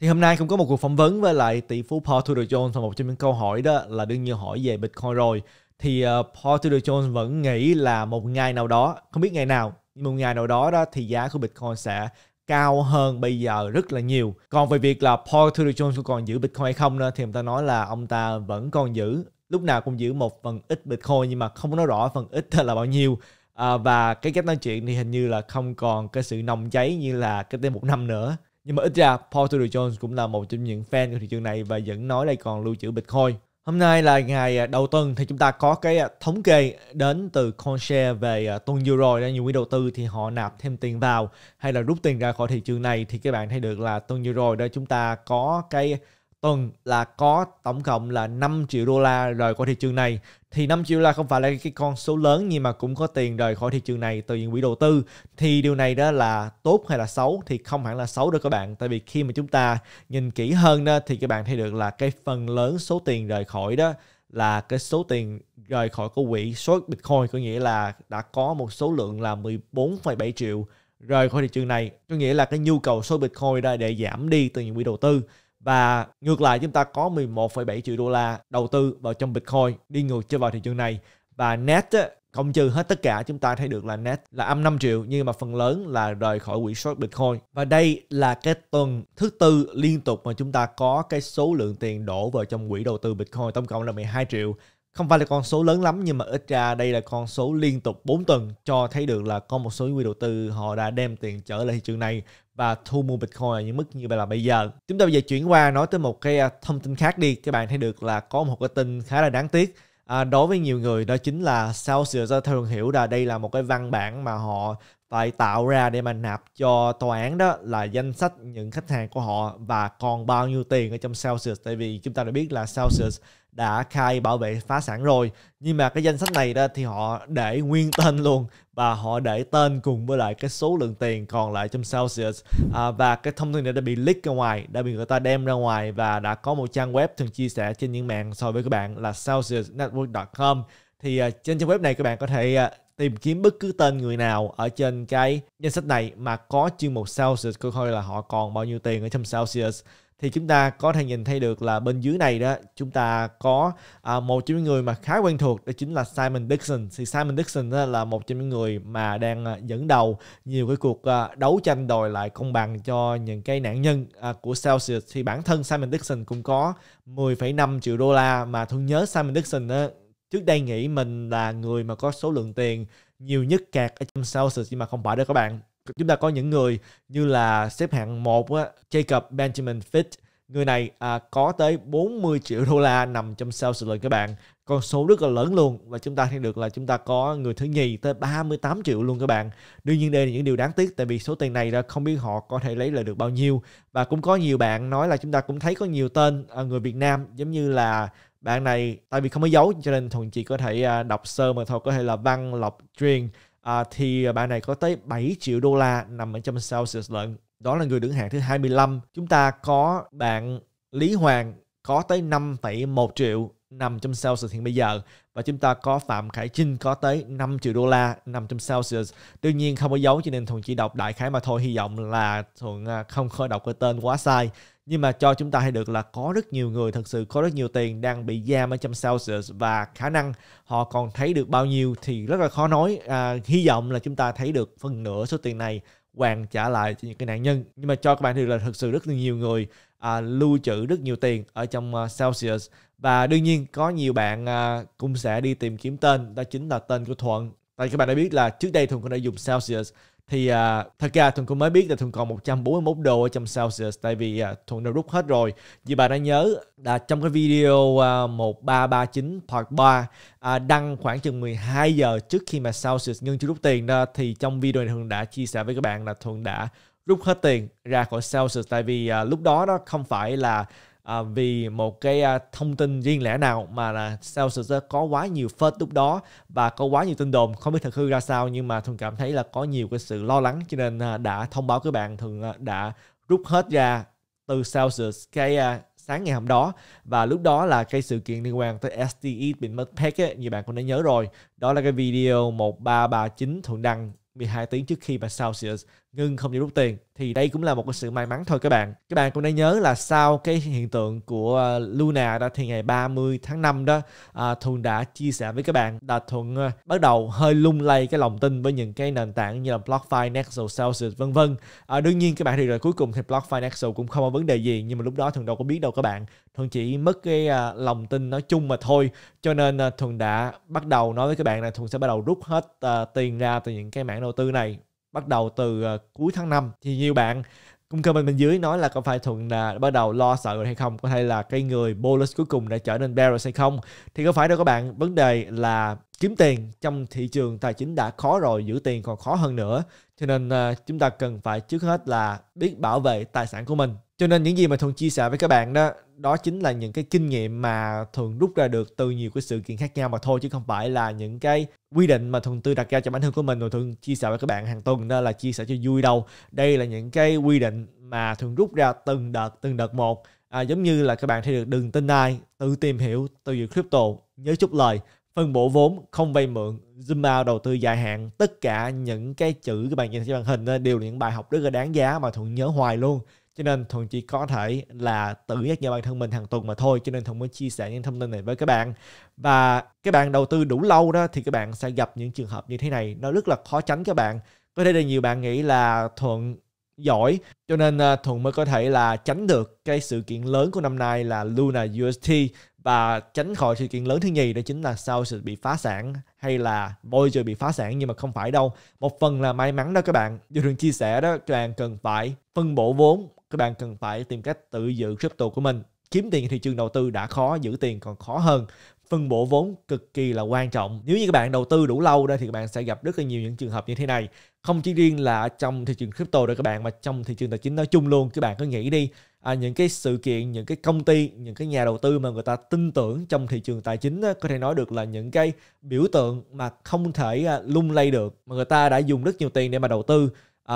Thì hôm nay cũng có một cuộc phỏng vấn với lại tỷ phú Paul Tudor Jones và một trong những câu hỏi đó là đương nhiên hỏi về Bitcoin rồi. Thì uh, Paul Tudor Jones vẫn nghĩ là một ngày nào đó, không biết ngày nào, nhưng một ngày nào đó đó thì giá của Bitcoin sẽ cao hơn bây giờ rất là nhiều. Còn về việc là Paul Tudor Jones còn giữ Bitcoin hay không đó, thì người ta nói là ông ta vẫn còn giữ lúc nào cũng giữ một phần ít Bitcoin nhưng mà không nói rõ phần ít là bao nhiêu. À, và cái cách nói chuyện thì hình như là không còn cái sự nồng cháy như là cách đây một năm nữa nhưng mà ít ra Paul Tudor Jones cũng là một trong những fan của thị trường này và vẫn nói đây còn lưu trữ Bitcoin. Hôm nay là ngày à, đầu tuần thì chúng ta có cái à, thống kê đến từ CoinShare về à, tuần vừa rồi là nhiều quý đầu tư thì họ nạp thêm tiền vào hay là rút tiền ra khỏi thị trường này thì các bạn thấy được là tuần vừa rồi đó chúng ta có cái tuần là có tổng cộng là 5 triệu đô la rời khỏi thị trường này. Thì 5 triệu là không phải là cái con số lớn nhưng mà cũng có tiền rời khỏi thị trường này từ những quỹ đầu tư. Thì điều này đó là tốt hay là xấu? Thì không hẳn là xấu đâu các bạn. Tại vì khi mà chúng ta nhìn kỹ hơn đó thì các bạn thấy được là cái phần lớn số tiền rời khỏi đó là cái số tiền rời khỏi của quỹ short Bitcoin có nghĩa là đã có một số lượng là 14,7 triệu rời khỏi thị trường này. Có nghĩa là cái nhu cầu số Bitcoin đó để giảm đi từ những quỹ đầu tư và ngược lại chúng ta có 11,7 triệu đô la đầu tư vào trong Bitcoin đi ngược cho vào thị trường này. Và net á, cộng trừ hết tất cả chúng ta thấy được là net là âm 5 triệu nhưng mà phần lớn là rời khỏi quỹ short Bitcoin. Và đây là cái tuần thứ tư liên tục mà chúng ta có cái số lượng tiền đổ vào trong quỹ đầu tư Bitcoin tổng cộng là 12 triệu không phải là con số lớn lắm nhưng mà ít ra đây là con số liên tục 4 tuần cho thấy được là có một số quỹ đầu tư họ đã đem tiền trở lại thị trường này và thu mua Bitcoin ở những mức như vậy là bây giờ. Chúng ta bây giờ chuyển qua nói tới một cái à, thông tin khác đi. Các bạn thấy được là có một cái tin khá là đáng tiếc. À, đối với nhiều người đó chính là Celsius theo thường hiểu là đây là một cái văn bản mà họ phải tạo ra để mà nạp cho tòa án đó là danh sách những khách hàng của họ và còn bao nhiêu tiền ở trong Celsius tại vì chúng ta đã biết là Celsius đã khai bảo vệ phá sản rồi. Nhưng mà cái danh sách này đó thì họ để nguyên tên luôn và họ để tên cùng với lại cái số lượng tiền còn lại trong Celsius. À, và cái thông tin này đã bị leak ra ngoài đã bị người ta đem ra ngoài và đã có một trang web thường chia sẻ trên những mạng so với các bạn là celsiusnetwork.com thì uh, trên trang web này các bạn có thể uh, tìm kiếm bất cứ tên người nào ở trên cái danh sách này mà có chuyên mục Celsius coi coi là họ còn bao nhiêu tiền ở trong Celsius. Thì chúng ta có thể nhìn thấy được là bên dưới này đó chúng ta có à, một trong những người mà khá quen thuộc đó chính là Simon Dixon. Thì Simon Dixon đó là một trong những người mà đang à, dẫn đầu nhiều cái cuộc à, đấu tranh đòi lại công bằng cho những cái nạn nhân à, của Celsius. Thì bản thân Simon Dixon cũng có 10,5 triệu đô la mà tôi nhớ Simon Dixon đó, trước đây nghĩ mình là người mà có số lượng tiền nhiều nhất cạc ở trong Celsius nhưng mà không phải đó các bạn. Chúng ta có những người như là xếp hạng một á, Jacob Benjamin Fitch. Người này à, có tới 40 triệu đô la nằm trong Celsius rồi các bạn. Con số rất là lớn luôn và chúng ta thấy được là chúng ta có người thứ nhì tới 38 triệu luôn các bạn. Đương nhiên đây là những điều đáng tiếc tại vì số tiền này ra không biết họ có thể lấy lại được bao nhiêu. Và cũng có nhiều bạn nói là chúng ta cũng thấy có nhiều tên à, người Việt Nam giống như là bạn này tại vì không có dấu cho nên thuần chỉ có thể à, đọc sơ mà thôi có thể là văn lọc truyền. À, thì à, bạn này có tới 7 triệu đô la nằm ở trong Celsius lận. Đó là người đứng hạng thứ 25. Chúng ta có bạn Lý Hoàng có tới 5,1 triệu nằm trong Celsius hiện bây giờ. Và chúng ta có Phạm Khải Trinh có tới 5 triệu đô la nằm trong Celsius. Tuy nhiên không có dấu cho nên Thuận chỉ đọc đại khái mà thôi. Hy vọng là Thuận à, không có đọc cái tên quá sai nhưng mà cho chúng ta thấy được là có rất nhiều người thật sự có rất nhiều tiền đang bị giam ở trong Celsius và khả năng họ còn thấy được bao nhiêu thì rất là khó nói. À, hy vọng là chúng ta thấy được phần nửa số tiền này hoàn trả lại cho những cái nạn nhân. Nhưng mà cho các bạn thì là thật sự rất là nhiều người à, lưu trữ rất nhiều tiền ở trong uh, Celsius. Và đương nhiên có nhiều bạn uh, cũng sẽ đi tìm kiếm tên đó chính là tên của Thuận tại các bạn đã biết là trước đây thường cũng đã dùng Celsius. Thì uh, thật ra Thuận cũng mới biết là Thuận còn 141 đô ở trong Celsius tại vì à, uh, Thuận đã rút hết rồi. Vì bạn đã nhớ là trong cái video à, uh, 1339 part 3 uh, đăng khoảng chừng 12 giờ trước khi mà Celsius ngưng chưa rút tiền đó thì trong video này Thuận đã chia sẻ với các bạn là Thuận đã rút hết tiền ra khỏi Celsius. Tại vì uh, lúc đó đó không phải là à, vì một cái à, thông tin riêng lẻ nào mà là Celsius có quá nhiều phết lúc đó và có quá nhiều tin đồn không biết thật hư ra sao nhưng mà thường cảm thấy là có nhiều cái sự lo lắng cho nên à, đã thông báo các bạn thường à, đã rút hết ra từ Celsius cái à, sáng ngày hôm đó. Và lúc đó là cái sự kiện liên quan tới STE bị mất pack ấy, như bạn cũng đã nhớ rồi. Đó là cái video 1339 thuận đăng 12 tiếng trước khi mà Celsius ngưng không chịu rút tiền thì đây cũng là một cái sự may mắn thôi các bạn. Các bạn cũng nên nhớ là sau cái hiện tượng của ờ, Luna đó thì ngày 30 tháng 5 đó à, Thuận đã chia sẻ với các bạn là Thuận ờ, bắt đầu hơi lung lay cái lòng tin với những cái nền tảng như là BlockFi, Nexo, Celsius vân vân. À, đương nhiên các bạn thì rồi cuối cùng thì BlockFi, Nexo cũng không có vấn đề gì nhưng mà lúc đó Thuận đâu có biết đâu các bạn. Thuận chỉ mất cái à, lòng tin nói chung mà thôi. Cho nên à, Thuận đã bắt đầu nói với các bạn là Thuận sẽ bắt đầu rút hết à, tiền ra từ những cái mảng đầu tư này bắt đầu từ uh, cuối tháng 5 thì nhiều bạn cũng comment bên dưới nói là có phải thuận là bắt đầu lo sợ rồi hay không? Có thể là cái người bolus cuối cùng đã trở nên bearish hay không? Thì có phải đâu các bạn vấn đề là kiếm tiền trong thị trường tài chính đã khó rồi giữ tiền còn khó hơn nữa. Cho nên uh, chúng ta cần phải trước hết là biết bảo vệ tài sản của mình. Cho nên những gì mà thuận chia sẻ với các bạn đó đó chính là những cái kinh nghiệm mà thường rút ra được từ nhiều cái sự kiện khác nhau mà thôi chứ không phải là những cái quy định mà thường tư đặt ra cho bản thân của mình rồi thường chia sẻ với các bạn hàng tuần đó là chia sẻ cho vui đâu. Đây là những cái quy định mà thường rút ra từng đợt từng đợt một. À, giống như là các bạn thấy được đừng tin ai tự tìm hiểu từ giữ crypto nhớ chút lời phân bổ vốn không vay mượn zoom out đầu tư dài hạn tất cả những cái chữ các bạn nhìn trên màn hình đều là những bài học rất là đáng giá mà thuận nhớ hoài luôn cho nên thuận chỉ có thể là tự nhắc nhở bản thân mình hàng tuần mà thôi. Cho nên thuận mới chia sẻ những thông tin này với các bạn. Và các bạn đầu tư đủ lâu đó thì các bạn sẽ gặp những trường hợp như thế này. Nó rất là khó tránh các bạn. Có thể là nhiều bạn nghĩ là thuận giỏi. Cho nên à, thuận mới có thể là tránh được cái sự kiện lớn của năm nay là Luna UST và tránh khỏi sự kiện lớn thứ nhì, đó chính là sau sự bị phá sản hay là Voyager bị phá sản, nhưng mà không phải đâu. Một phần là may mắn đó các bạn. Dù thường chia sẻ đó, các bạn cần phải phân bổ vốn các bạn cần phải tìm cách tự giữ crypto của mình. Kiếm tiền thị trường đầu tư đã khó giữ tiền còn khó hơn. Phân bổ vốn cực kỳ là quan trọng. Nếu như các bạn đầu tư đủ lâu đây thì các bạn sẽ gặp rất là nhiều những trường hợp như thế này. Không chỉ riêng là trong thị trường crypto rồi các bạn mà trong thị trường tài chính nói chung luôn. Các bạn cứ nghĩ đi à, những cái sự kiện những cái công ty những cái nhà đầu tư mà người ta tin tưởng trong thị trường tài chính á, có thể nói được là những cái biểu tượng mà không thể à, lung lay được. Mà người ta đã dùng rất nhiều tiền để mà đầu tư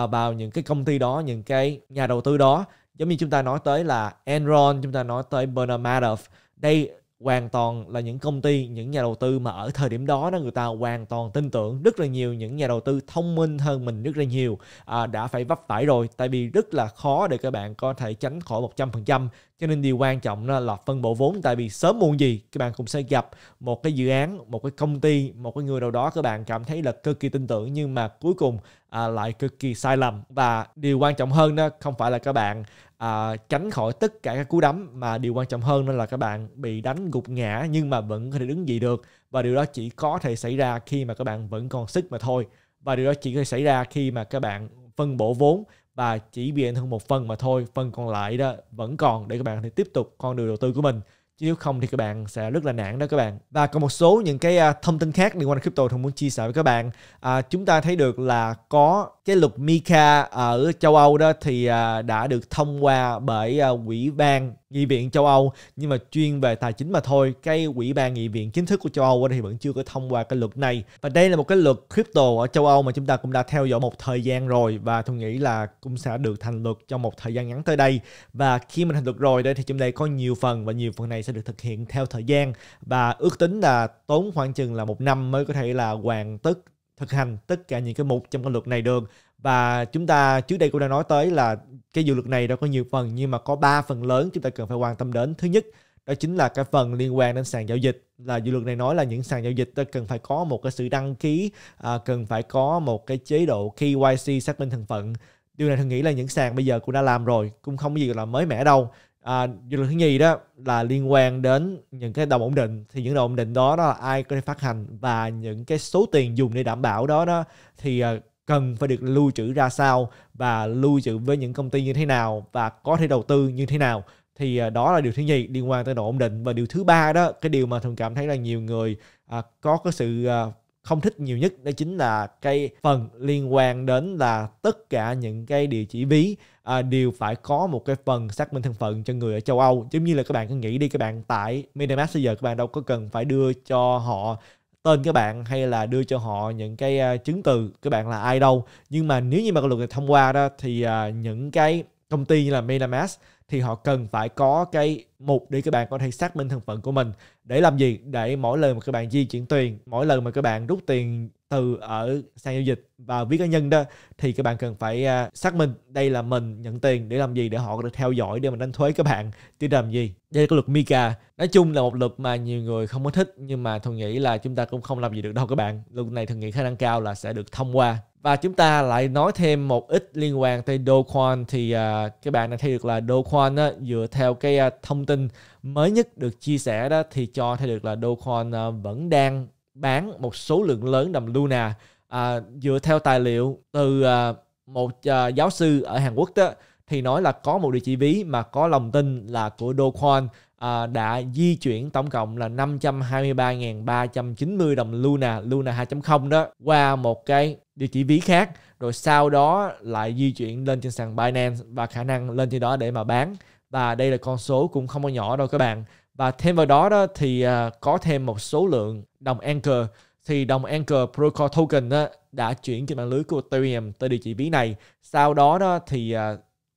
uh, vào những cái công ty đó những cái nhà đầu tư đó. Giống như chúng ta nói tới là Enron chúng ta nói tới Bernard Madoff đây hoàn toàn là những công ty những nhà đầu tư mà ở thời điểm đó đó người ta hoàn toàn tin tưởng rất là nhiều những nhà đầu tư thông minh hơn mình rất là nhiều à, đã phải vấp phải rồi. Tại vì rất là khó để các bạn có thể tránh khỏi 100% cho nên điều quan trọng đó là phân bổ vốn. Tại vì sớm muộn gì các bạn cũng sẽ gặp một cái dự án một cái công ty một cái người nào đó các bạn cảm thấy là cực kỳ tin tưởng nhưng mà cuối cùng à, lại cực kỳ sai lầm. Và điều quan trọng hơn đó không phải là các bạn à, tránh khỏi tất cả các cú đấm mà điều quan trọng hơn đó là các bạn bị đánh gục ngã nhưng mà vẫn có thể đứng dậy được. Và điều đó chỉ có thể xảy ra khi mà các bạn vẫn còn sức mà thôi. Và điều đó chỉ có thể xảy ra khi mà các bạn phân bổ vốn và chỉ bị ảnh hưởng một phần mà thôi phần còn lại đó vẫn còn để các bạn có thể tiếp tục con đường đầu tư của mình chứ nếu không thì các bạn sẽ rất là nản đó các bạn. Và còn một số những cái à, thông tin khác liên quan đến crypto thông muốn chia sẻ với các bạn. À, chúng ta thấy được là có cái luật Mika ở châu Âu đó thì à, đã được thông qua bởi à, Ủy quỹ ban nghị viện châu Âu. Nhưng mà chuyên về tài chính mà thôi, cái ủy ban nghị viện chính thức của châu Âu thì vẫn chưa có thông qua cái luật này. Và đây là một cái luật crypto ở châu Âu mà chúng ta cũng đã theo dõi một thời gian rồi và tôi nghĩ là cũng sẽ được thành luật trong một thời gian ngắn tới đây. Và khi mình thành luật rồi đây thì trong đây có nhiều phần và nhiều phần này sẽ được thực hiện theo thời gian. Và ước tính là tốn khoảng chừng là một năm mới có thể là hoàn tất thực hành tất cả những cái mục trong cái luật này được. Và chúng ta trước đây cũng đã nói tới là cái dự luật này đã có nhiều phần nhưng mà có ba phần lớn chúng ta cần phải quan tâm đến. Thứ nhất đó chính là cái phần liên quan đến sàn giao dịch. Là dự luật này nói là những sàn giao dịch cần phải có một cái sự đăng ký à, cần phải có một cái chế độ KYC xác minh thân phận. Điều này tôi nghĩ là những sàn bây giờ cũng đã làm rồi cũng không có gì là mới mẻ đâu à, dự luật thứ nhì đó là liên quan đến những cái đồng ổn định. Thì những đồng ổn định đó, đó là ai có thể phát hành và những cái số tiền dùng để đảm bảo đó đó thì à, cần phải được lưu trữ ra sao và lưu trữ với những công ty như thế nào và có thể đầu tư như thế nào. Thì à, đó là điều thứ nhì liên quan tới độ ổn định. Và điều thứ ba đó cái điều mà thường cảm thấy là nhiều người à, có cái sự à, không thích nhiều nhất đó chính là cái phần liên quan đến là tất cả những cái địa chỉ ví à, đều phải có một cái phần xác minh thân phận cho người ở châu Âu. Giống như là các bạn cứ nghĩ đi các bạn tại MetaMask bây giờ các bạn đâu có cần phải đưa cho họ tên các bạn hay là đưa cho họ những cái uh, chứng từ các bạn là ai đâu. Nhưng mà nếu như mà cái luật này thông qua đó thì uh, những cái công ty như là MetaMask thì họ cần phải có cái mục để các bạn có thể xác minh thân phận của mình. Để làm gì? Để mỗi lần mà các bạn di chuyển tiền, mỗi lần mà các bạn rút tiền từ ở sàn giao dịch và ví cá nhân đó, thì các bạn cần phải à, xác minh đây là mình nhận tiền để làm gì, để họ được theo dõi để mà đánh thuế các bạn, chứ làm gì? Đây có luật Mika. Nói chung là một luật mà nhiều người không có thích, nhưng mà thường nghĩ là chúng ta cũng không làm gì được đâu các bạn. Luật này thường nghĩ khả năng cao là sẽ được thông qua và chúng ta lại nói thêm một ít liên quan tới Do Kwon thì à, uh, các bạn đã thấy được là Do Kwon á, dựa theo cái uh, thông tin mới nhất được chia sẻ đó thì cho thấy được là Do Kwon uh, à, vẫn đang bán một số lượng lớn đồng Luna. Uh, dựa theo tài liệu từ uh, một uh, giáo sư ở Hàn Quốc đó thì nói là có một địa chỉ ví mà có lòng tin là của Do Kwon Ờ, đã di chuyển tổng cộng là 523.390 đồng Luna, Luna 2.0 đó qua một cái địa chỉ ví khác. Rồi sau đó lại di chuyển lên trên sàn Binance và khả năng lên trên đó để mà bán. Và đây là con số cũng không có nhỏ đâu các bạn. Và thêm vào đó đó thì uh, có thêm một số lượng đồng Anchor. Thì đồng Anchor Protocol Token đó, đã chuyển trên mạng lưới của Ethereum tới địa chỉ ví này. Sau đó đó thì uh,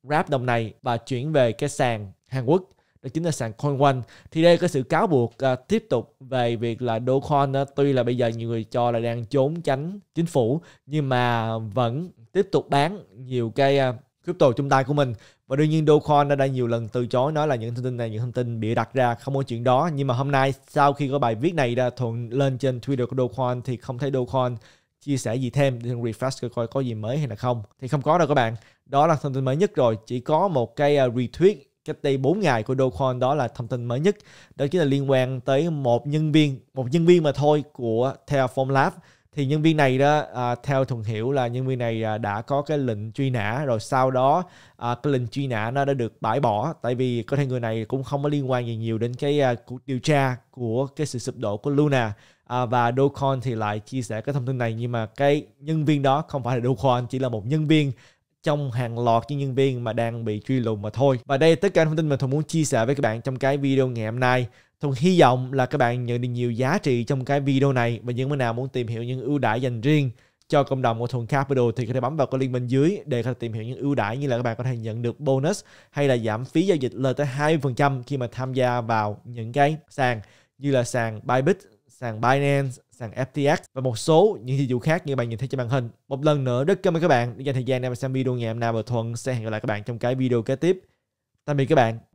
wrap đồng này và chuyển về cái sàn Hàn Quốc đó chính là sàn CoinOne. Thì đây có sự cáo buộc uh, tiếp tục về việc là Dogecoin uh, tuy là bây giờ nhiều người cho là đang trốn tránh chính phủ nhưng mà vẫn tiếp tục bán nhiều cái uh, crypto trong tay của mình. Và đương nhiên Dogecoin đã, đã nhiều lần từ chối nói là những thông tin này những thông tin bị đặt ra không có chuyện đó. Nhưng mà hôm nay sau khi có bài viết này ra thuận lên trên Twitter của Dogecoin thì không thấy Dogecoin chia sẻ gì thêm để refresh coi có gì mới hay là không. Thì không có đâu các bạn. Đó là thông tin mới nhất rồi. Chỉ có một cái retweet cách đây 4 ngày của Dogecoin đó là thông tin mới nhất. Đó chính là liên quan tới một nhân viên một nhân viên mà thôi của Terraform Lab. Thì nhân viên này đó à, theo thuần hiểu là nhân viên này à, đã có cái lệnh truy nã rồi sau đó à, cái lệnh truy nã nó đã được bãi bỏ. Tại vì có thể người này cũng không có liên quan gì nhiều đến cái à, cuộc điều tra của cái sự sụp đổ của Luna. À, và Dogecoin thì lại chia sẻ cái thông tin này. Nhưng mà cái nhân viên đó không phải là Dogecoin chỉ là một nhân viên trong hàng loạt những nhân viên mà đang bị truy lùng mà thôi. Và đây là tất cả thông tin mà tôi muốn chia sẻ với các bạn trong cái video ngày hôm nay. thùng hy vọng là các bạn nhận được nhiều giá trị trong cái video này và những bạn nào muốn tìm hiểu những ưu đãi dành riêng cho cộng đồng của Thuần Capital thì có thể bấm vào cái link bên dưới để có thể tìm hiểu những ưu đãi như là các bạn có thể nhận được bonus hay là giảm phí giao dịch lên tới 20% khi mà tham gia vào những cái sàn như là sàn Bybit, sàn Binance, sàn FTX và một số những dịch vụ khác như bạn nhìn thấy trên màn hình. Một lần nữa, rất cảm ơn các bạn đã dành thời gian để xem video ngày hôm nay và Thuận sẽ hẹn gặp lại các bạn trong cái video kế tiếp. Tạm biệt các bạn.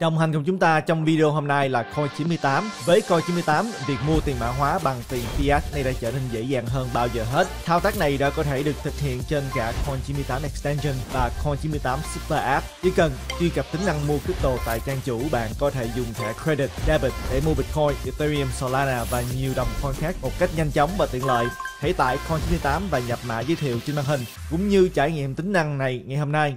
Đồng hành cùng chúng ta trong video hôm nay là Coin98. Với Coin98, việc mua tiền mã hóa bằng tiền fiat này đã trở nên dễ dàng hơn bao giờ hết. Thao tác này đã có thể được thực hiện trên cả Coin98 Extension và Coin98 Super App. Chỉ cần truy cập tính năng mua crypto tại trang chủ, bạn có thể dùng thẻ credit, debit để mua Bitcoin, Ethereum, Solana và nhiều đồng coin khác một cách nhanh chóng và tiện lợi. Hãy tải Coin98 và nhập mã giới thiệu trên màn hình cũng như trải nghiệm tính năng này ngày hôm nay.